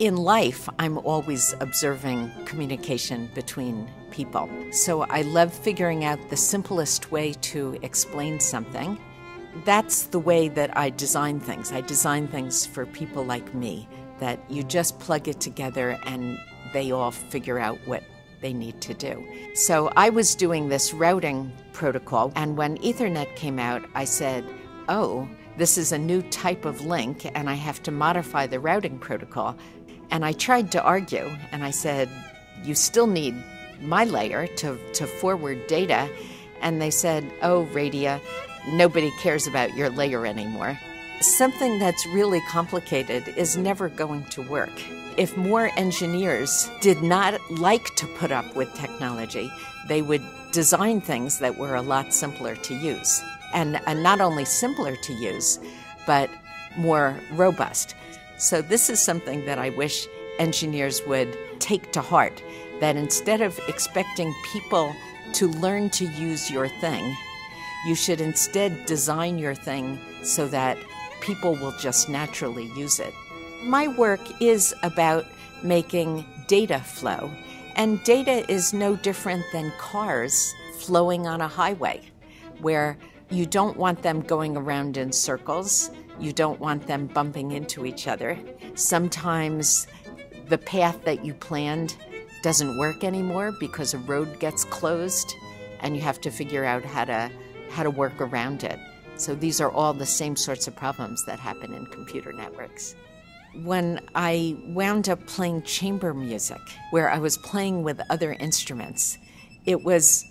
In life, I'm always observing communication between people. So I love figuring out the simplest way to explain something. That's the way that I design things. I design things for people like me, that you just plug it together and they all figure out what they need to do. So I was doing this routing protocol, and when Ethernet came out, I said, Oh, this is a new type of link, and I have to modify the routing protocol. And I tried to argue, and I said, You still need my layer to, to forward data. And they said, Oh, Radia, nobody cares about your layer anymore. Something that's really complicated is never going to work. If more engineers did not like to put up with technology, they would design things that were a lot simpler to use. And, and not only simpler to use, but more robust. So, this is something that I wish engineers would take to heart that instead of expecting people to learn to use your thing, you should instead design your thing so that people will just naturally use it. My work is about making data flow, and data is no different than cars flowing on a highway, where you don't want them going around in circles. You don't want them bumping into each other. Sometimes the path that you planned doesn't work anymore because a road gets closed and you have to figure out how to how to work around it. So these are all the same sorts of problems that happen in computer networks. When I wound up playing chamber music, where I was playing with other instruments, it was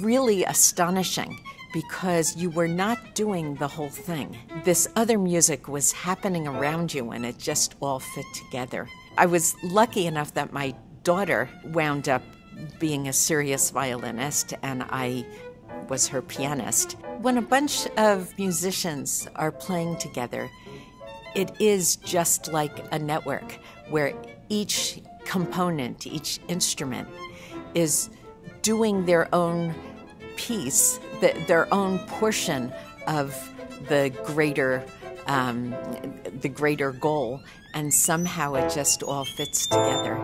really astonishing because you were not doing the whole thing. This other music was happening around you and it just all fit together. I was lucky enough that my daughter wound up being a serious violinist and I was her pianist. When a bunch of musicians are playing together, it is just like a network where each component, each instrument is doing their own piece, the, their own portion of the greater um, the greater goal, and somehow it just all fits together.